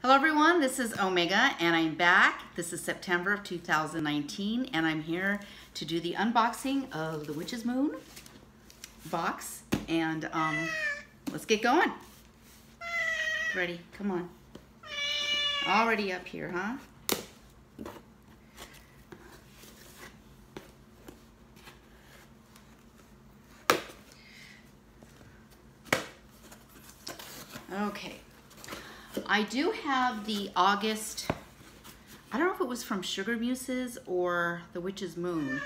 Hello everyone, this is Omega and I'm back. This is September of 2019 and I'm here to do the unboxing of the Witch's Moon box and um, let's get going. Ready, come on. Already up here, huh? Okay. I do have the August, I don't know if it was from Sugar Muses or The Witch's Moon,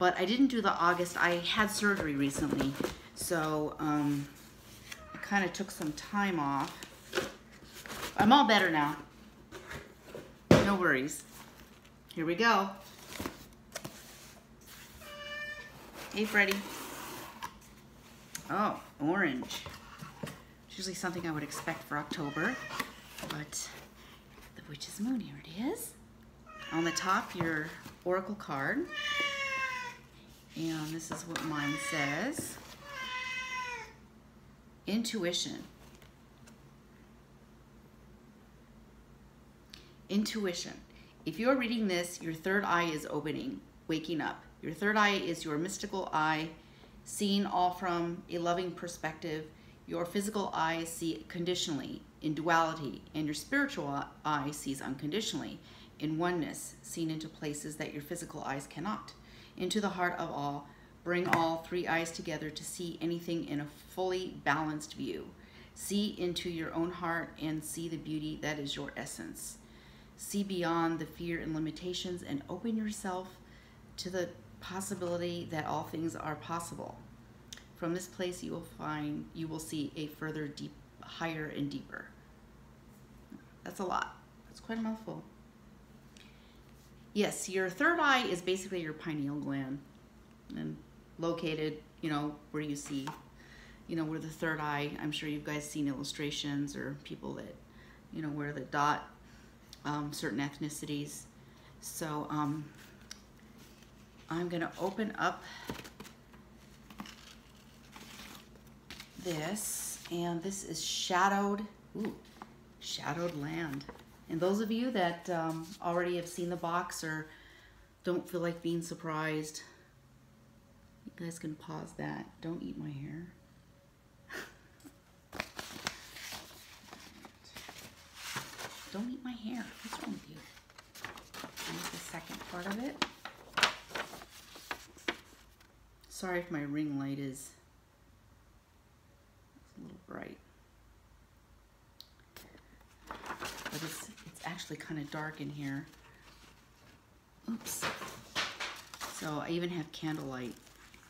but I didn't do the August. I had surgery recently, so um, I kind of took some time off. I'm all better now. No worries. Here we go. Hey, Freddie. Oh, orange It's usually something I would expect for October, but the Witch's Moon, here it is. On the top, your Oracle card. And this is what mine says. Intuition. Intuition. If you're reading this, your third eye is opening, waking up. Your third eye is your mystical eye, seeing all from a loving perspective, your physical eye see conditionally, in duality, and your spiritual eye sees unconditionally, in oneness, seen into places that your physical eyes cannot. Into the heart of all, bring all three eyes together to see anything in a fully balanced view. See into your own heart and see the beauty that is your essence. See beyond the fear and limitations and open yourself to the possibility that all things are possible. From this place you will find, you will see a further deep, higher and deeper. That's a lot. That's quite a mouthful. Yes, your third eye is basically your pineal gland and located, you know, where you see, you know, where the third eye, I'm sure you guys seen illustrations or people that, you know, where the dot um, certain ethnicities. So um, I'm going to open up this, and this is Shadowed, ooh, Shadowed Land. And those of you that um, already have seen the box or don't feel like being surprised, you guys can pause that. Don't eat my hair. Don't eat my hair. What's wrong with you? Here's the second part of it. Sorry if my ring light is a little bright. But it's, it's actually kind of dark in here. Oops. So I even have candlelight.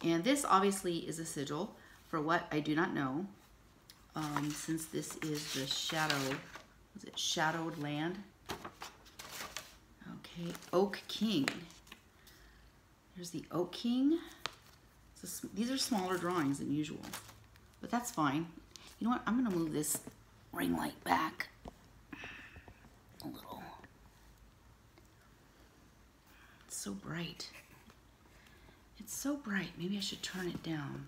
And this obviously is a sigil for what I do not know. Um, since this is the shadow, is it shadowed land? Okay, Oak King. There's the Oak King. A, these are smaller drawings than usual but that's fine. You know what? I'm to move this ring light back a little. It's so bright. It's so bright. Maybe I should turn it down.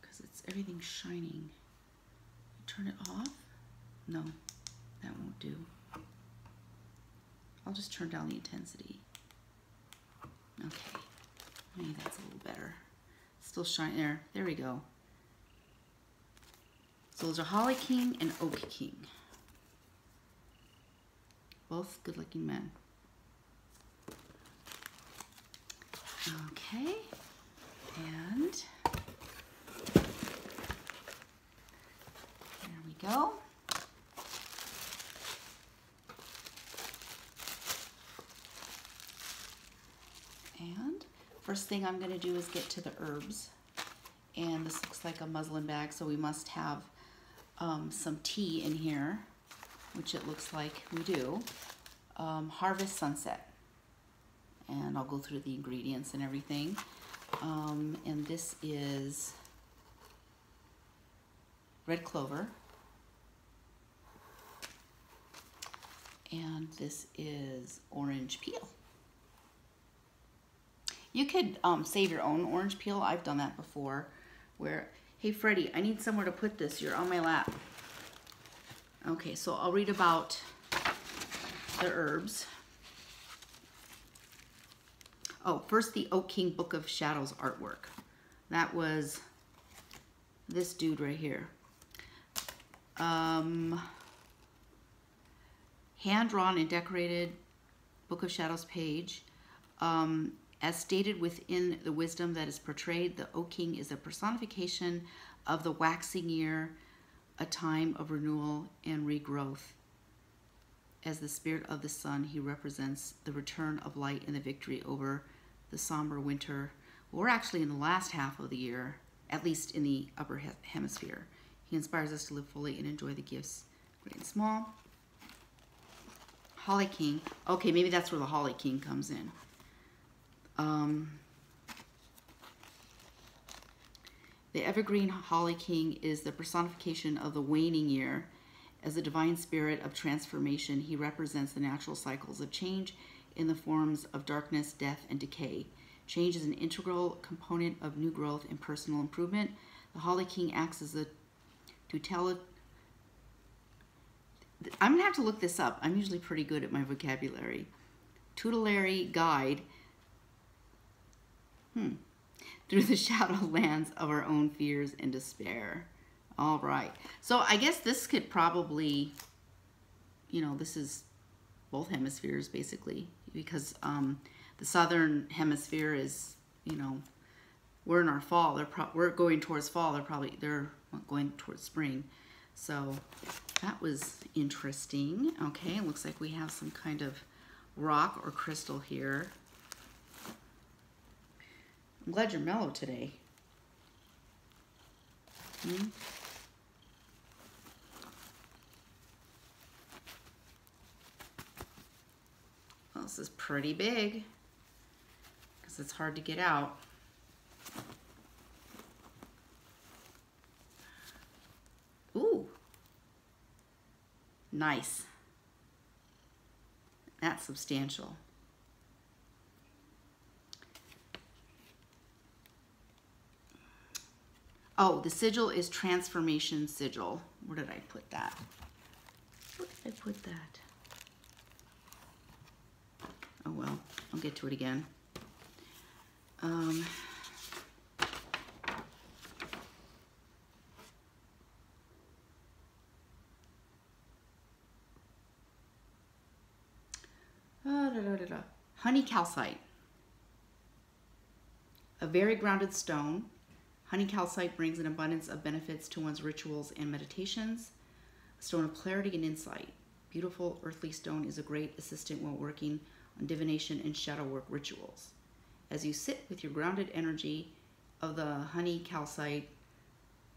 Because it's everything shining. Turn it off? No, that won't do. I'll just turn down the intensity. Okay. Maybe that's a little better. Still shine there. There we go. So those are Holly King and Oak King. Both good looking men. Okay. And there we go. First thing I'm going to do is get to the herbs. And this looks like a muslin bag, so we must have um, some tea in here, which it looks like we do. Um, Harvest Sunset. And I'll go through the ingredients and everything. Um, and this is red clover. And this is orange peel. You could um, save your own orange peel. I've done that before where Hey, Freddie, I need somewhere to put this. You're on my lap. Okay, so I'll read about the herbs. Oh, first the Oak King Book of Shadows artwork. That was this dude right here. Um, hand-drawn and decorated Book of Shadows page. Um, as stated within the wisdom that is portrayed, the Oak King is a personification of the waxing year, a time of renewal and regrowth. As the spirit of the sun, he represents the return of light and the victory over the somber winter. We're actually in the last half of the year, at least in the upper hemisphere. He inspires us to live fully and enjoy the gifts, great and small. Holly King. Okay, maybe that's where the Holly King comes in. Um, the evergreen Holly King is the personification of the waning year. As the divine spirit of transformation, he represents the natural cycles of change in the forms of darkness, death, and decay. Change is an integral component of new growth and personal improvement. The Holly King acts as a tutelary. I'm gonna have to look this up. I'm usually pretty good at my vocabulary. Tutelary guide hmm, through the shadow lands of our own fears and despair. All right. So I guess this could probably, you know, this is both hemispheres basically because um, the southern hemisphere is, you know, we're in our fall. They're we're going towards fall. They're probably they're going towards spring. So that was interesting. Okay, looks like we have some kind of rock or crystal here. I'm glad you're mellow today. Hmm? Well, this is pretty big because it's hard to get out. Ooh. Nice. That's substantial. Oh, the sigil is transformation sigil. Where did I put that? Where did I put that? Oh well, I'll get to it again. Um, uh, da, da, da, honey calcite. A very grounded stone. Honey calcite brings an abundance of benefits to one's rituals and meditations. A stone of clarity and insight. Beautiful earthly stone is a great assistant while working on divination and shadow work rituals. As you sit with your grounded energy of the honey calcite,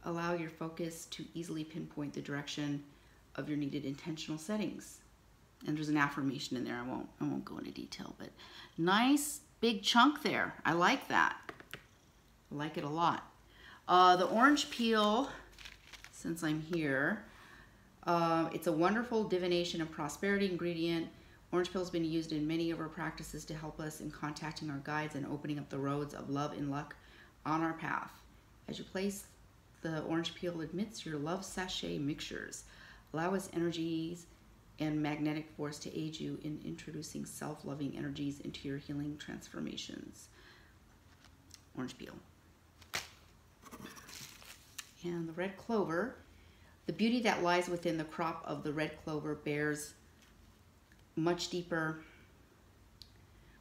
allow your focus to easily pinpoint the direction of your needed intentional settings. And there's an affirmation in there. I won't I won't go into detail, but nice big chunk there. I like that. I like it a lot. Uh, the orange peel, since I'm here, uh, it's a wonderful divination and prosperity ingredient Orange peel has been used in many of our practices to help us in contacting our guides and opening up the roads of love and luck on our path. As you place the orange peel amidst your love sachet mixtures, allow its energies and magnetic force to aid you in introducing self-loving energies into your healing transformations. Orange peel. And the red clover, the beauty that lies within the crop of the red clover bears much deeper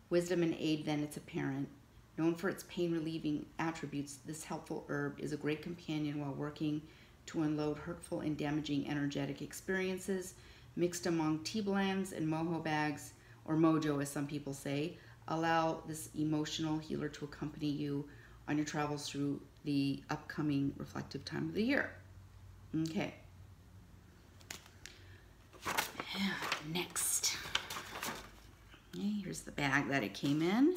wisdom and aid than its apparent. Known for its pain relieving attributes, this helpful herb is a great companion while working to unload hurtful and damaging energetic experiences. Mixed among tea blends and mojo bags, or mojo as some people say, allow this emotional healer to accompany you on your travels through the upcoming reflective time of the year. Okay. Next. Okay, here's the bag that it came in.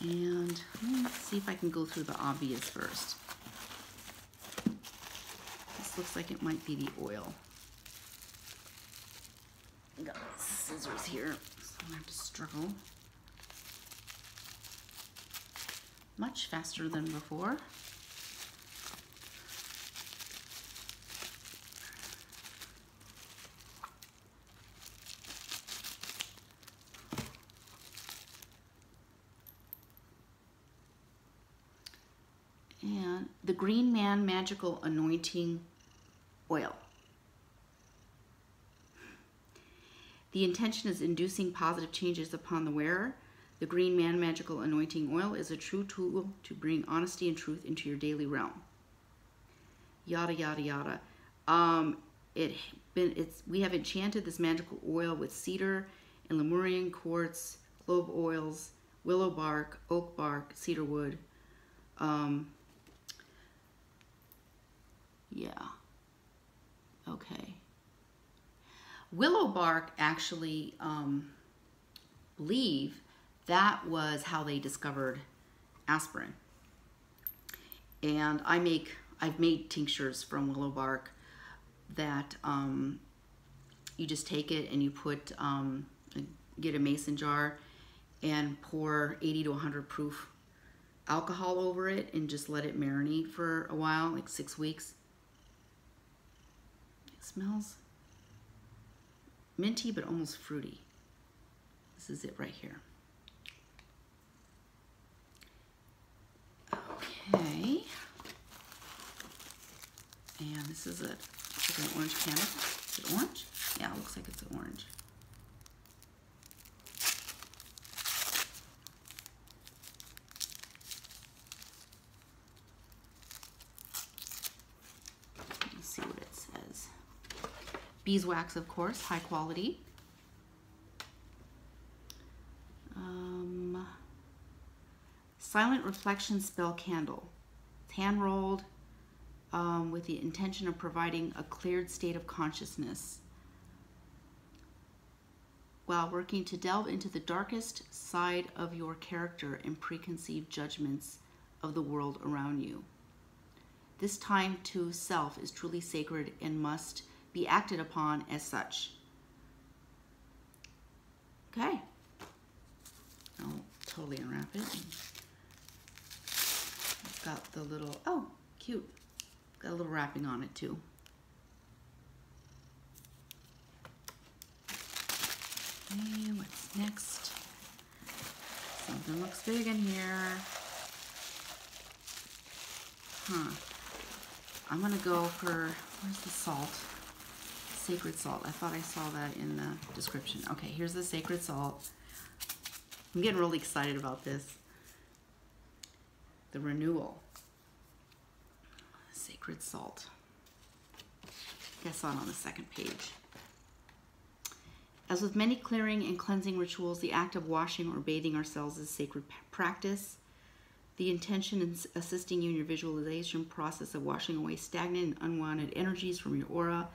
And let's see if I can go through the obvious first. This looks like it might be the oil. I Got scissors here, so I'm gonna have to struggle. much faster than before. And the Green Man Magical Anointing Oil. The intention is inducing positive changes upon the wearer the Green Man Magical Anointing Oil is a true tool to bring honesty and truth into your daily realm. Yada yada yada. Um, it been it's we have enchanted this magical oil with cedar and Lemurian quartz, clove oils, willow bark, oak bark, cedar wood. Um, yeah. Okay. Willow bark actually um, believe that was how they discovered aspirin. And I make, I've made tinctures from willow bark that um, you just take it and you put, um, get a mason jar and pour 80 to 100 proof alcohol over it and just let it marinate for a while, like six weeks. It smells minty but almost fruity. This is it right here. Okay. And this is. It's like an orange candle. Is it orange? Yeah, it looks like it's orange. Let's see what it says. Beeswax, of course, high quality. Um, silent reflection spell candle. It's hand rolled um, with the intention of providing a cleared state of consciousness while working to delve into the darkest side of your character and preconceived judgments of the world around you. This time to self is truly sacred and must be acted upon as such. Okay. I'll totally unwrap it. It's got the little, oh, cute. Got a little wrapping on it too. Okay, what's next? Something looks big in here. Huh. I'm gonna go for, where's the salt? Sacred salt. I thought I saw that in the description. Okay, here's the sacred salt. I'm getting really excited about this. The renewal. Sacred salt. Guess on on the second page. As with many clearing and cleansing rituals, the act of washing or bathing ourselves is sacred practice. The intention in assisting you in your visualization process of washing away stagnant and unwanted energies from your aura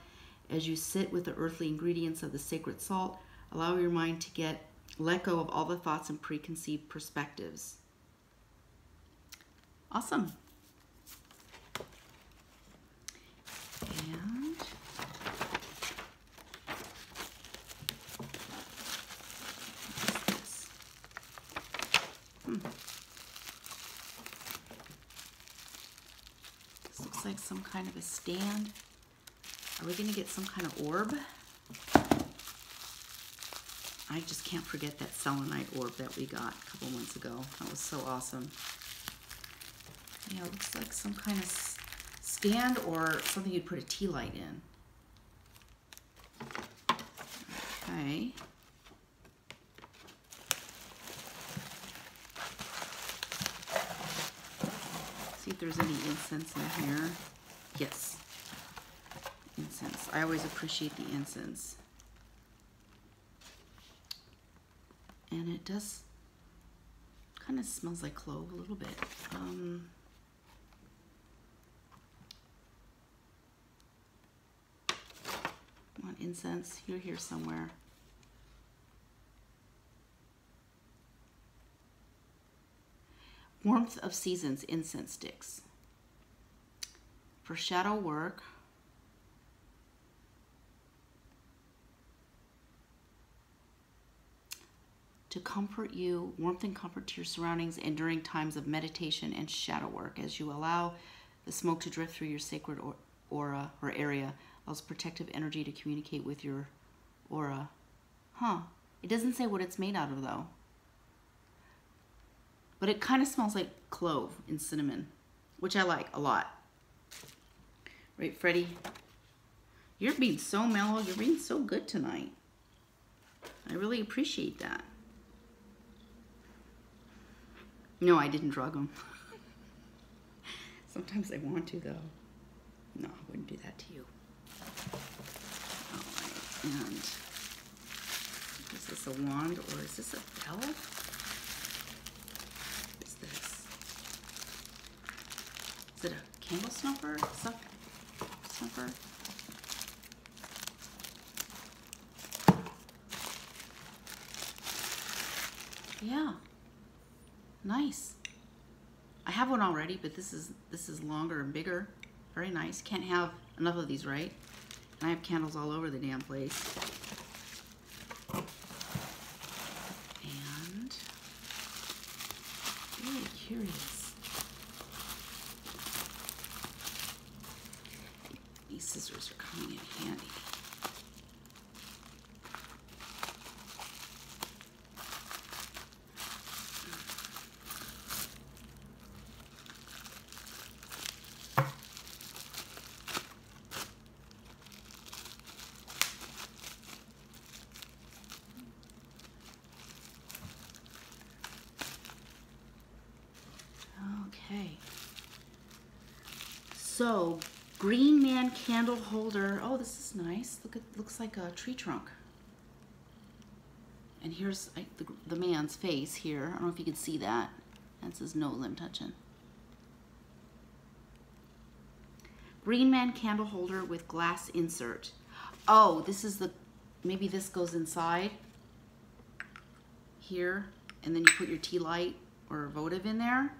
as you sit with the earthly ingredients of the sacred salt, allow your mind to get let go of all the thoughts and preconceived perspectives. Awesome. And This looks like some kind of a stand. Are we gonna get some kind of orb? I just can't forget that selenite orb that we got a couple months ago. That was so awesome. Yeah, it looks like some kind of stand or something you'd put a tea light in. Okay. There's any incense in here. Yes incense. I always appreciate the incense. And it does kind of smells like clove a little bit. Um, incense? You're here somewhere. Warmth of Seasons incense sticks. For shadow work, to comfort you, warmth and comfort to your surroundings, and during times of meditation and shadow work as you allow the smoke to drift through your sacred aura or area, allows protective energy to communicate with your aura. Huh. It doesn't say what it's made out of though. But it kind of smells like clove and cinnamon. which I like a lot. Right, Freddie? You're being so mellow. You're being so good tonight. I really appreciate that. No, I didn't drug them. Sometimes I want to, though. No, I wouldn't do that to you. All right, and is this a wand or is this a bell? What is this? Is it a candle snuffer? Snuff, snuffer? Yeah. Nice. I have one already, but this is this is longer and bigger. Very nice. Can't have enough of these, right? And I have candles all over the damn place. And really curious. These scissors are coming in handy. Okay. So, Green Man candle holder. Oh, this is nice. Look it looks like a tree trunk. And here's the, the man's face here. I don't know if you can see that. That's his nose I'm touching. Green Man candle holder with glass insert. Oh, this is the, maybe this goes inside here, and then you put your tea light or votive in there.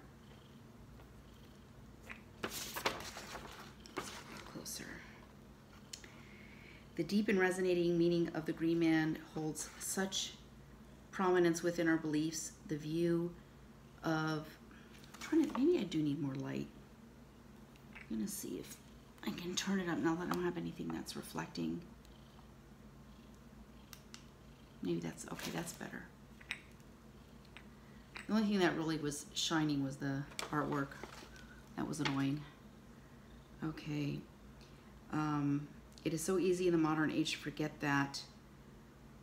The deep and resonating meaning of the Green Man holds such prominence within our beliefs. The view of, I'm trying to, maybe I do need more light. I'm gonna see if I can turn it up now that I don't have anything that's reflecting. Maybe that's, okay, that's better. The only thing that really was shining was the artwork. That was annoying. Okay. Um, it is so easy in the modern age to forget that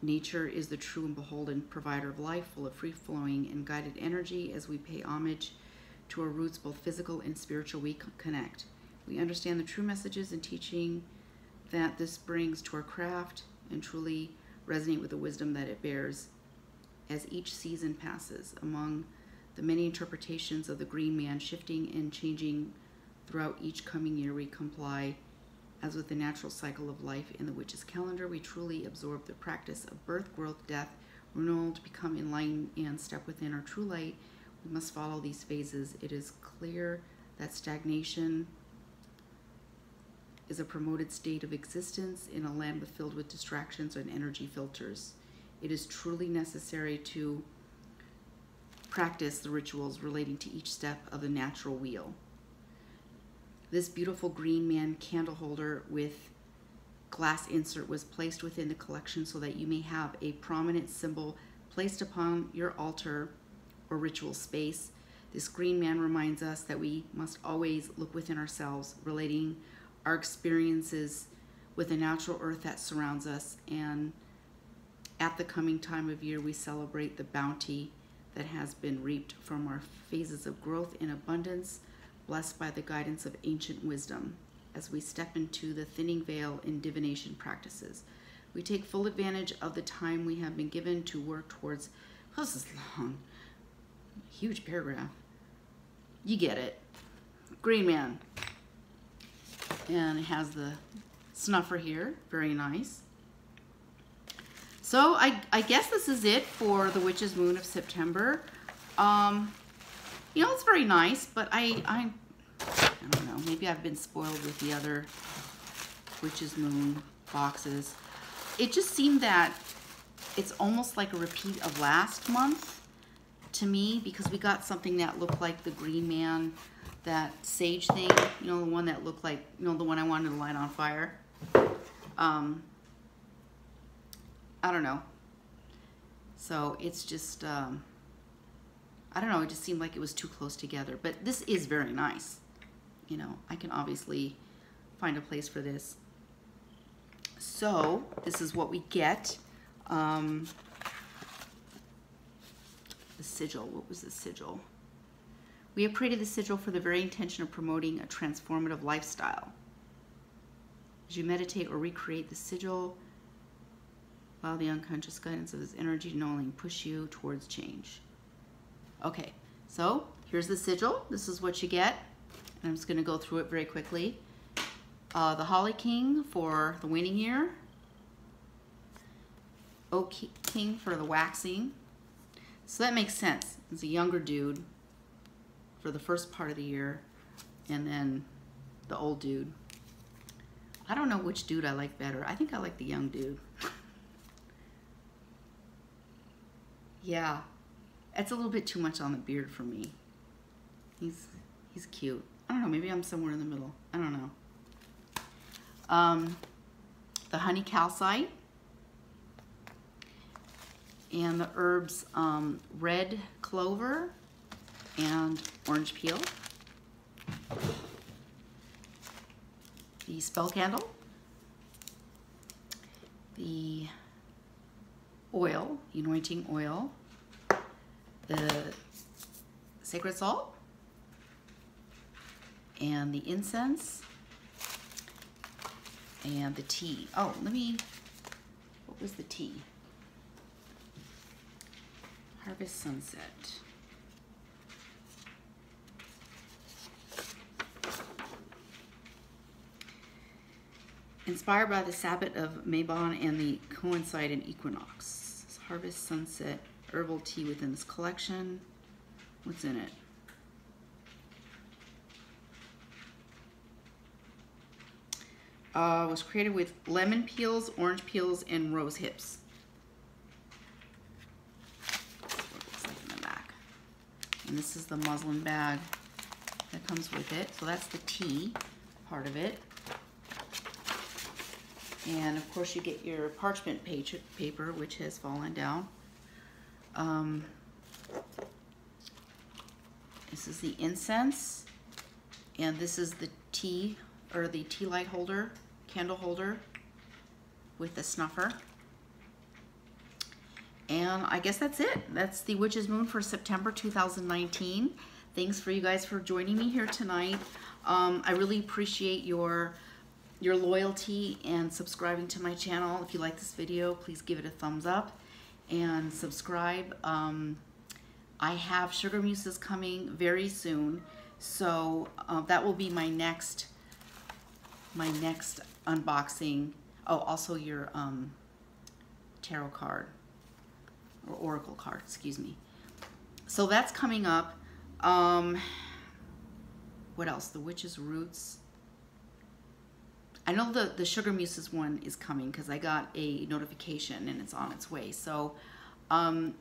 nature is the true and beholden provider of life, full of free-flowing and guided energy. As we pay homage to our roots, both physical and spiritual, we connect. We understand the true messages and teaching that this brings to our craft and truly resonate with the wisdom that it bears as each season passes. Among the many interpretations of the Green Man shifting and changing throughout each coming year, we comply as with the natural cycle of life in the witch's calendar. We truly absorb the practice of birth, growth, death, renewal to become enlightened and step within our true light. We must follow these phases. It is clear that stagnation is a promoted state of existence in a land filled with distractions and energy filters. It is truly necessary to practice the rituals relating to each step of the natural wheel. This beautiful green man candle holder with glass insert was placed within the collection so that you may have a prominent symbol placed upon your altar or ritual space. This green man reminds us that we must always look within ourselves, relating our experiences with the natural earth that surrounds us. And at the coming time of year, we celebrate the bounty that has been reaped from our phases of growth in abundance, blessed by the guidance of ancient wisdom as we step into the thinning veil in divination practices. We take full advantage of the time we have been given to work towards. This is long, huge paragraph. You get it. Green Man and it has the snuffer here very nice so I, I guess this is it for the witch's moon of September um, you know it's very nice but I, I I don't know maybe I've been spoiled with the other witch's moon boxes it just seemed that it's almost like a repeat of last month to me because we got something that looked like the green man that sage thing, you know, the one that looked like, you know, the one I wanted to light on fire. Um, I don't know. So it's just, um, I don't know, it just seemed like it was too close together. But this is very nice. you know, I can obviously find a place for this. So this is what we get. Um, the sigil, what was the sigil? We have created the sigil for the very intention of promoting a transformative lifestyle. As you meditate or recreate the sigil, allow the unconscious guidance of this energy knowing push you towards change. Okay, so here's the sigil. This is what you get. I'm just going to go through it very quickly. Uh, the Holly King for the waning year. Oak King for the waxing. So that makes sense. It's a younger dude for the first part of the year, and then the old dude. I don't know which dude I like better. I think I like the young dude. yeah, it's a little bit too much on the beard for me. He's he's cute. I don't know, maybe I'm somewhere in the middle. I don't know. Um, the honey calcite and the herbs um, red clover and orange peel. The spell candle, the oil, anointing oil, the sacred salt, and the incense, and the tea. Oh, let me, what was the tea? Harvest Sunset. Inspired by the Sabbath of Mabon and the coincide and equinox. Harvest Sunset herbal tea within this collection. What's in it? Uh, was created with lemon peels, orange peels, and rose hips. And this is the muslin bag that comes with it. So that's the tea part of it. And of course you get your parchment paper, which has fallen down. Um, this is the incense. And this is the tea, or the tea light holder, candle holder with the snuffer. And I guess that's it. That's the Witch's Moon for September 2019. Thanks for you guys for joining me here tonight. Um, I really appreciate your your loyalty and subscribing to my channel. If you like this video, please give it a thumbs up and subscribe. Um, I have Sugar Muses coming very soon, so uh, that will be my next my next unboxing. Oh, also your um, tarot card or oracle card, excuse me. So that's coming up. Um, what else? The Witch's Roots. I know the, the Sugar Muses one is coming because I got a notification and it's on its way. So um,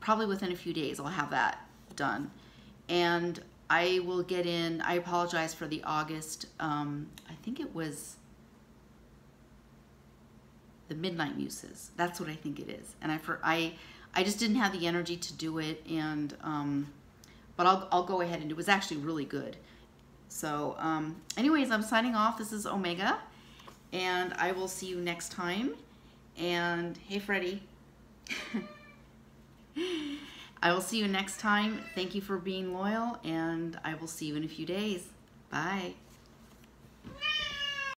probably within a few days I'll have that done. And I will get in, I apologize for the August, um, I think it was the Midnight Muses. That's what I think it is. And I for I I just didn't have the energy to do it and um but I'll I'll go ahead and it was actually really good. So um anyways, I'm signing off. This is Omega and I will see you next time. And hey Freddie. I will see you next time. Thank you for being loyal and I will see you in a few days. Bye.